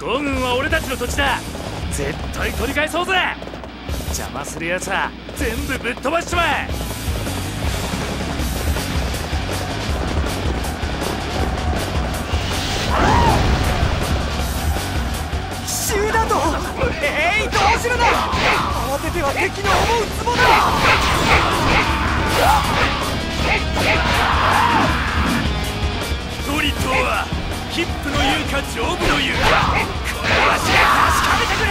五軍は俺たちの土地だ。絶対取り返そうぜ。邪魔する奴つは全部ぶっ飛ばしちまえ。だと？えい、ー、どうするだ？せては敵の思うつぼだはヒップの言うか丈夫の言うかこれはし確かめてくれ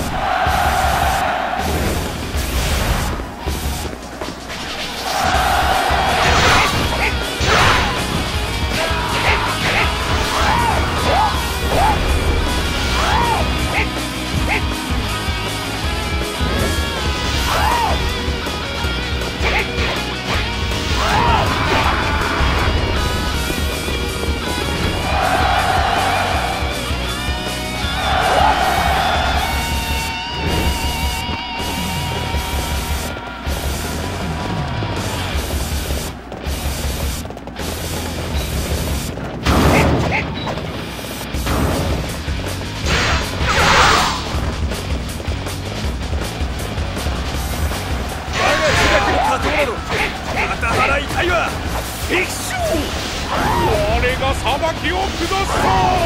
先を崩すぞ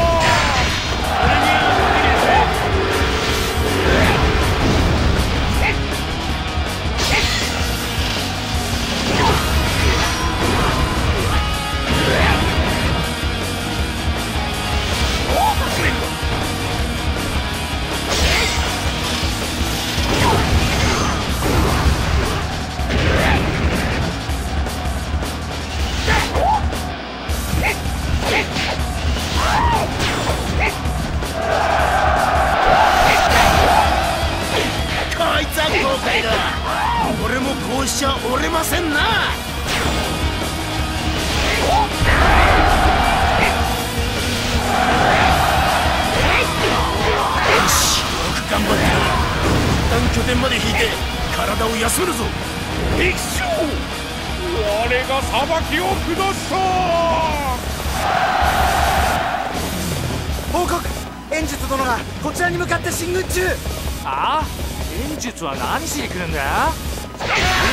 あいつは後快だ俺もこうしちゃ折れませんな。よしよく頑張った。一旦拠点まで引いて体を休めるぞ。一生我が裁きを下した。報告。炎術殿がこちらに向かって進軍中。ああ。忍術は何しに来るんだ？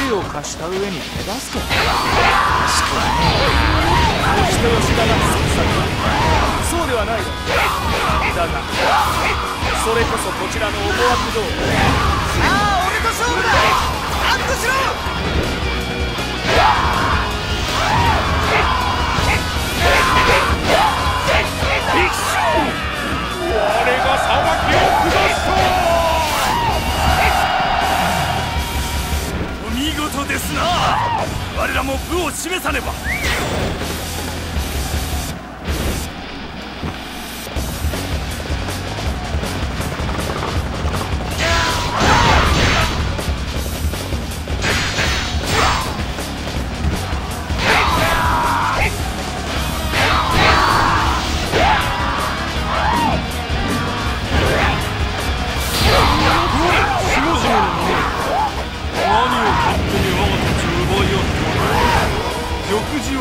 霊を貸した上に手助け。確かに。人吉田が作そうではない。だがそれこそこちらの思惑通り。さあ俺と勝負だ。アップしろ。示さねば。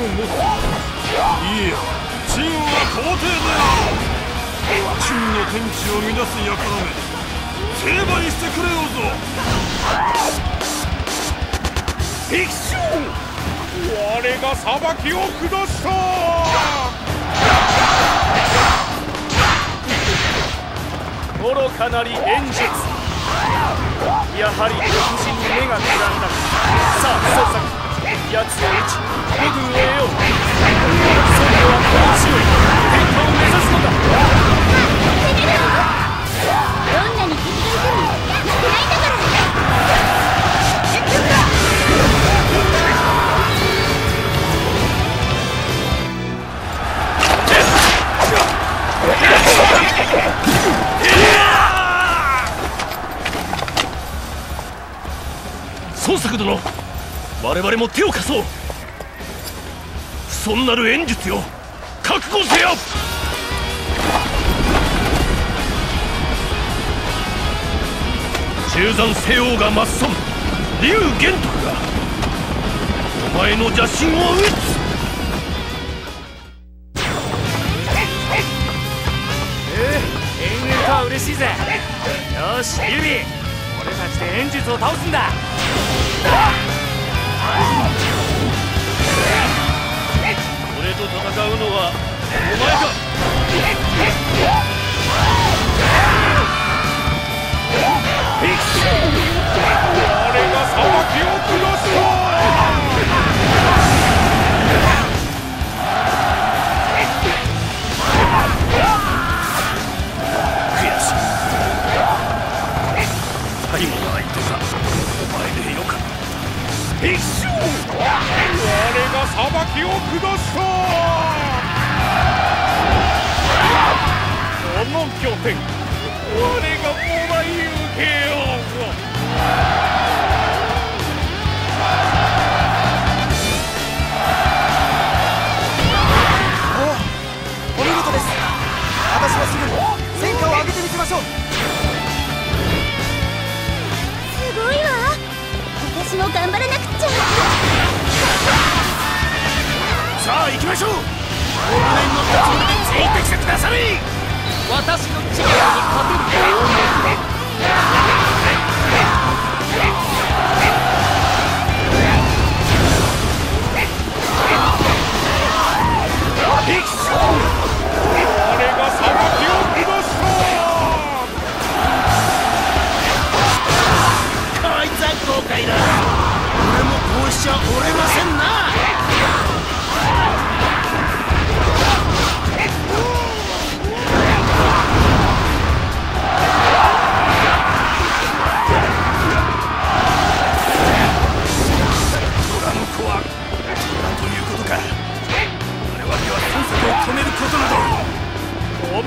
を持ついや陳は皇帝だあるの天地を乱す輩め成敗してくれようぞ敵将。我が裁きを下した。愚かなり演術やはり敵陣に目がくらんださあ捜索奴を一我々も手を貸そう。不遜なる演術よ。覚悟せよ。中山西王が抹損竜玄徳が。お前の邪神を討つ。援軍とは嬉しいぜ。よしユビ俺たちで演術を倒すんだ。俺と戦うのはお前か悔しい最後の相手がお前でよかった一生が裁きを下したこの拠点我がもらい受けよう。お見事です。私はすぐに戦果を上げてみせましょう。すごいわ。私も頑張らなくっちゃ。さあ行きましょう。ゴールデンのつもりでついてきてください私の力に勝てるか。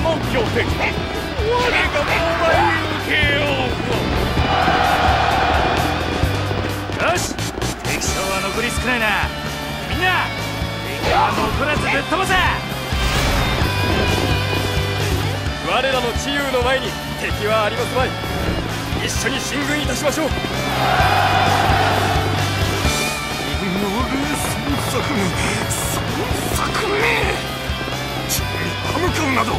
この拠点我がもらい受けよう。よし敵将は残り少ないな。みんな敵は残らずぶっ飛ばせ。我らの治癒の前に敵はありますまい。一緒に進軍いたしましょう。作め作め君に歯向かうなど